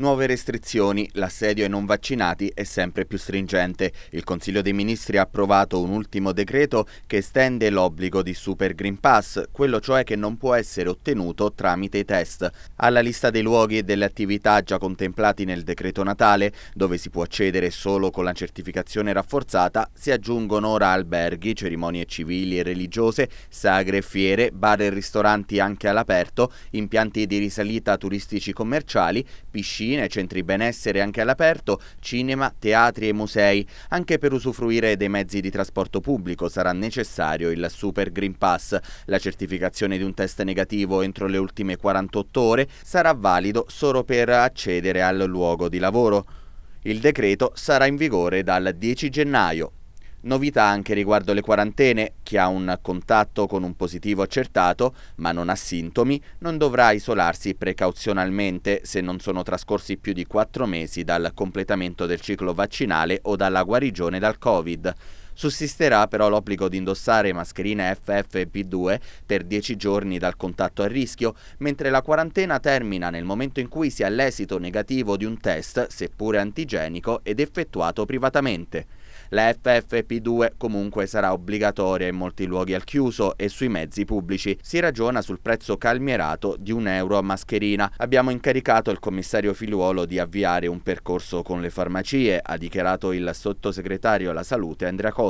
Nuove restrizioni, l'assedio ai non vaccinati è sempre più stringente. Il Consiglio dei Ministri ha approvato un ultimo decreto che estende l'obbligo di Super Green Pass, quello cioè che non può essere ottenuto tramite i test. Alla lista dei luoghi e delle attività già contemplati nel decreto natale, dove si può accedere solo con la certificazione rafforzata, si aggiungono ora alberghi, cerimonie civili e religiose, sagre e fiere, bar e ristoranti anche all'aperto, impianti di risalita turistici commerciali, piscine piscine, centri benessere anche all'aperto, cinema, teatri e musei. Anche per usufruire dei mezzi di trasporto pubblico sarà necessario il Super Green Pass. La certificazione di un test negativo entro le ultime 48 ore sarà valido solo per accedere al luogo di lavoro. Il decreto sarà in vigore dal 10 gennaio. Novità anche riguardo le quarantene, chi ha un contatto con un positivo accertato ma non ha sintomi non dovrà isolarsi precauzionalmente se non sono trascorsi più di quattro mesi dal completamento del ciclo vaccinale o dalla guarigione dal Covid. Sussisterà però l'obbligo di indossare mascherine FFP2 per 10 giorni dal contatto a rischio, mentre la quarantena termina nel momento in cui si ha l'esito negativo di un test, seppure antigenico, ed effettuato privatamente. La FFP2 comunque sarà obbligatoria in molti luoghi al chiuso e sui mezzi pubblici. Si ragiona sul prezzo calmierato di un euro a mascherina. Abbiamo incaricato il commissario Filuolo di avviare un percorso con le farmacie, ha dichiarato il sottosegretario alla salute Andrea Costa.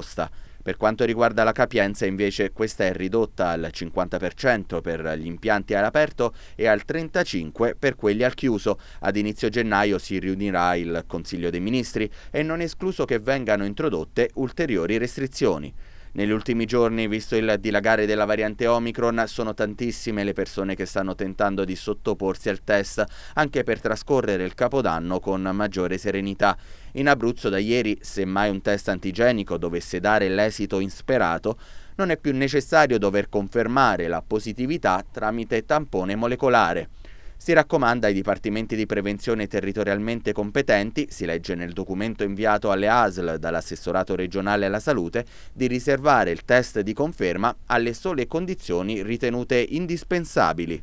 Per quanto riguarda la capienza invece questa è ridotta al 50% per gli impianti all'aperto e al 35% per quelli al chiuso. Ad inizio gennaio si riunirà il Consiglio dei Ministri e non è escluso che vengano introdotte ulteriori restrizioni. Negli ultimi giorni, visto il dilagare della variante Omicron, sono tantissime le persone che stanno tentando di sottoporsi al test, anche per trascorrere il capodanno con maggiore serenità. In Abruzzo da ieri, se mai un test antigenico dovesse dare l'esito insperato, non è più necessario dover confermare la positività tramite tampone molecolare. Si raccomanda ai dipartimenti di prevenzione territorialmente competenti, si legge nel documento inviato alle ASL dall'assessorato regionale alla salute, di riservare il test di conferma alle sole condizioni ritenute indispensabili.